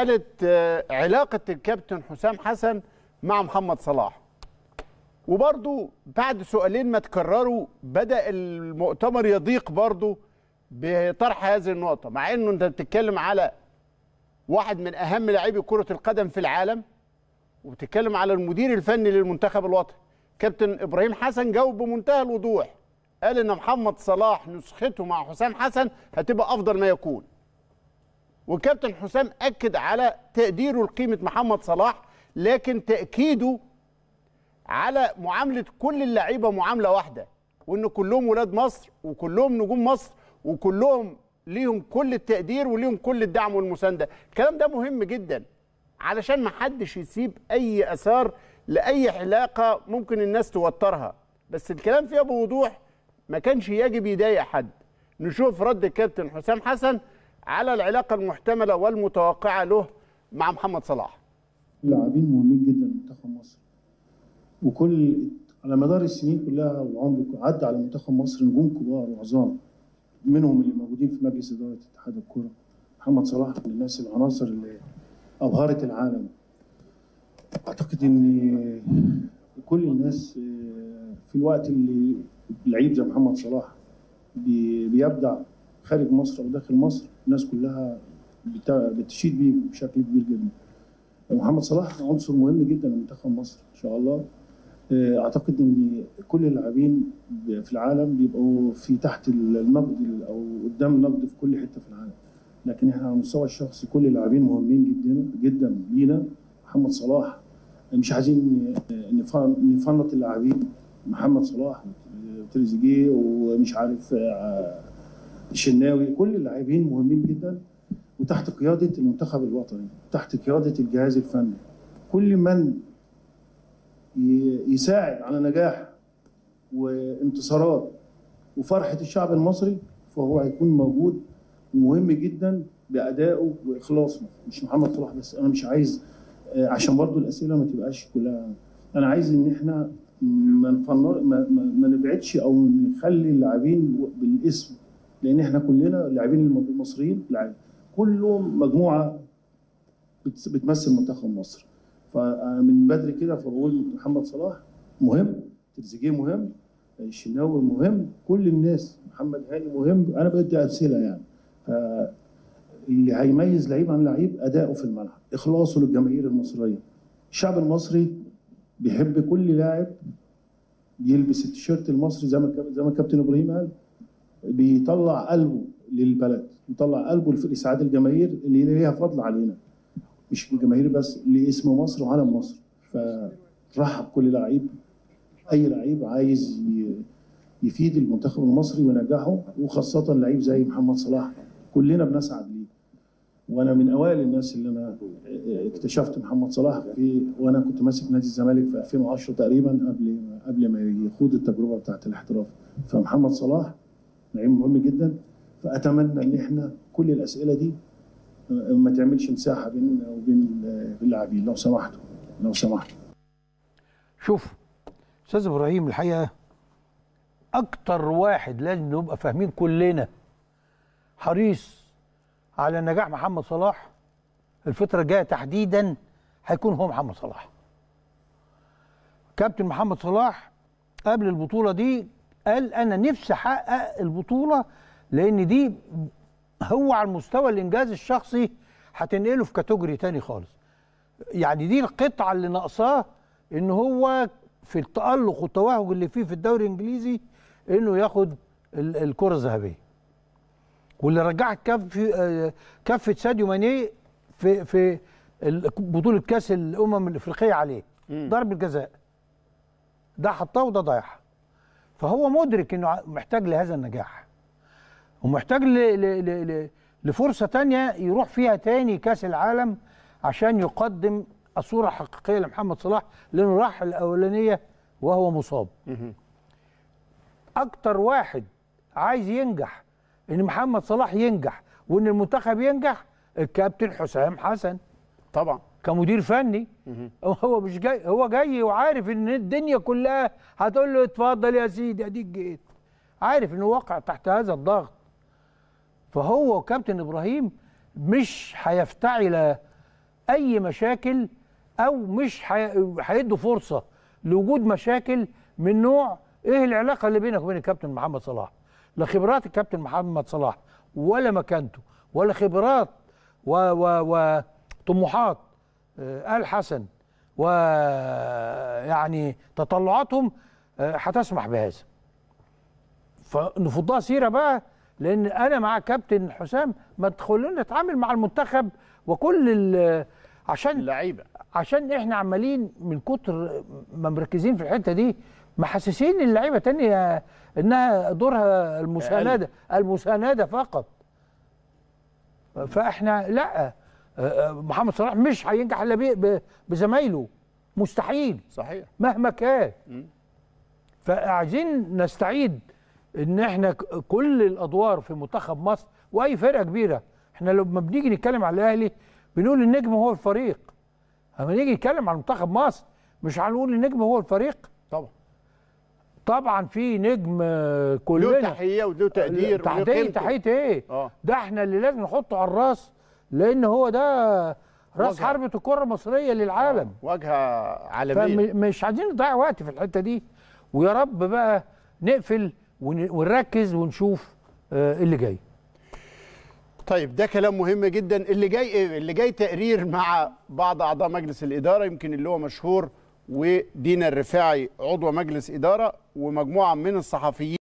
مساله آه، علاقة الكابتن حسام حسن مع محمد صلاح. وبرضو بعد سؤالين ما تكرروا بدأ المؤتمر يضيق برضو بطرح هذه النقطة. مع إنه أنت بتتكلم على واحد من أهم لاعبي كرة القدم في العالم وبتتكلم على المدير الفني للمنتخب الوطني. كابتن إبراهيم حسن جاوب بمنتهى الوضوح. قال إن محمد صلاح نسخته مع حسام حسن هتبقى أفضل ما يكون. وكابتن حسام أكد على تقديره لقيمة محمد صلاح لكن تأكيده على معاملة كل اللعيبة معاملة واحدة وإن كلهم ولاد مصر وكلهم نجوم مصر وكلهم ليهم كل التقدير وليهم كل الدعم والمساندة. الكلام ده مهم جدا علشان ما حدش يسيب أي آثار لأي علاقة ممكن الناس توترها. بس الكلام فيها بوضوح ما كانش يجب يضايق حد. نشوف رد الكابتن حسام حسن على العلاقة المحتملة والمتوقعة له مع محمد صلاح. لاعبين مهمين جدا لمنتخب مصر. وكل على مدار السنين كلها والعمر عدى على منتخب مصر نجوم كبار وعظام. منهم اللي موجودين في مجلس إدارة اتحاد الكرة محمد صلاح من الناس العناصر اللي ابهرت العالم. أعتقد إن كل الناس آه، في الوقت اللي لعيب زي محمد صلاح بي- بيبدع خارج مصر أو داخل مصر الناس كلها بت- بتشيد بيه بشكل كبير جدا. محمد صلاح عنصر مهم جدا لمنتخب مصر إن شاء الله. آه، أعتقد إن كل اللاعبين في العالم بيبقوا في تحت النقد أو قدام النقد في كل حتة في العالم. لكن إحنا على المستوى الشخصي كل اللاعبين مهمين جدا جدا لينا. محمد صلاح مش عايزين نف- نفنط اللاعبين. محمد صلاح وتريزيجيه ومش عارف آه، الشناوي كل اللاعبين مهمين جدا وتحت قيادة المنتخب الوطني تحت قيادة الجهاز الفني. كل من يساعد على نجاح وانتصارات وفرحة الشعب المصري فهو هيكون موجود ومهم جدا بأدائه وإخلاصه. مش محمد صلاح بس أنا مش عايز آه، عشان برضو الأسئلة ما تبقاش كلها. أنا عايز إن إحنا ما, ما, ما نبعدش أو نخلي اللاعبين بالاسم لأن إحنا كلنا اللاعبين المصريين لاعبين كلهم مجموعة بتمثل منتخب مصر. فمن بدري كده فبقول محمد صلاح مهم تريزيجيه مهم الشناوي مهم كل الناس محمد هاني مهم. أنا بدي أمثلة يعني. فاللي هيميز لعيب عن لعيب أداؤه في الملعب إخلاصه للجماهير المصرية. الشعب المصري بيحب كل لاعب يلبس التيشيرت المصري زي ما زي ما الكابتن إبراهيم قال. بيطلع قلبه للبلد بيطلع قلبه لاسعاد الجماهير اللي ليها فضل علينا. مش الجماهير بس لاسم مصر وعلم مصر. فرحب كل لعيب أي لعيب عايز يفيد المنتخب المصري وينجحه وخاصة لعيب زي محمد صلاح. كلنا بنسعد ليه. وأنا من أوائل الناس اللي أنا اكتشفت محمد صلاح في وأنا كنت ماسك نادي الزمالك في 2010 تقريبا قبل قبل ما يخوض التجربة بتاعة الاحتراف. فمحمد صلاح لعيب مهم جدا. فأتمنى إن إحنا كل الأسئلة دي ما تعملش مساحة بيننا وبين اللاعبين لو سمحتوا لو سمحتوا. شوف أستاذ إبراهيم الحقيقة أكتر واحد لازم نبقى فاهمين كلنا. حريص على نجاح محمد صلاح الفترة الجاية تحديدا هيكون هو محمد صلاح. كابتن محمد صلاح قبل البطولة دي قال أنا نفسي أحقق البطولة لأن دي هو على المستوى الإنجاز الشخصي هتنقله في كاتيجوري تاني خالص. يعني دي القطعة اللي ناقصاه إن هو في التألق والتوهج اللي فيه في الدوري الإنجليزي إنه ياخد ال- الكرة الذهبية. واللي رجعت كف كفة ساديو ماني في في بطولة كأس الأمم الإفريقية عليه. ضرب الجزاء ده حطاه وده ضيعها. فهو مدرك إنه محتاج لهذا النجاح. ومحتاج ل... ل... ل... ل... لفرصة تانية يروح فيها تاني كأس العالم عشان يقدم الصورة الحقيقية لمحمد صلاح لأنه راح الأولانية وهو مصاب. أكتر واحد عايز ينجح إن محمد صلاح ينجح وإن المنتخب ينجح الكابتن حسام حسن. طبعا. كمدير فني. هو مش جاي هو جاي وعارف إن الدنيا كلها هتقول له اتفضل يا سيدي أديك جيت. عارف إنه واقع تحت هذا الضغط. فهو وكابتن إبراهيم مش هيفتعل أي مشاكل أو مش هي- هيدوا فرصة لوجود مشاكل من نوع إيه العلاقة اللي بينك وبين الكابتن محمد صلاح؟ لا خبرات الكابتن محمد صلاح ولا مكانته ولا خبرات و و وطموحات آل حسن. ويعني تطلعاتهم آه، هتسمح بهذا. فنفضها سيرة بقى لأن أنا مع كابتن حسام ما تخلونا نتعامل مع المنتخب وكل ال- عشان اللعيبة. عشان إحنا عمالين من كتر ما مركزين في الحتة دي محسسين اللعيبة تانية إنها دورها المساندة المساندة فقط. فإحنا لأ. محمد صلاح مش هينجح إلا بزمايله. مستحيل. صحيح. مهما كان. فعايزين نستعيد إن إحنا كل الأدوار في منتخب مصر وأي فرقة كبيرة. إحنا لما بنيجي نتكلم على الأهلي بنقول النجم هو الفريق. لما نيجي نتكلم على منتخب مصر مش هنقول النجم هو الفريق. طبعا. طبعا في نجم آه، له كلنا. تحية وله تقدير تحيه. تحية إيه؟ ده إحنا اللي لازم نحطه على الرأس. لأن هو ده راس. حربة الكرة المصرية للعالم. واجهه عالمية. فمش عايزين نضيع وقت في الحتة دي. ويا رب بقى نقفل ون- ونركز ونشوف آه، اللي جاي. طيب ده كلام مهم جدا. اللي جاي إيه اللي جاي تقرير مع بعض أعضاء مجلس الإدارة يمكن اللي هو مشهور ودينا الرفاعي عضو مجلس إدارة ومجموعة من الصحفيين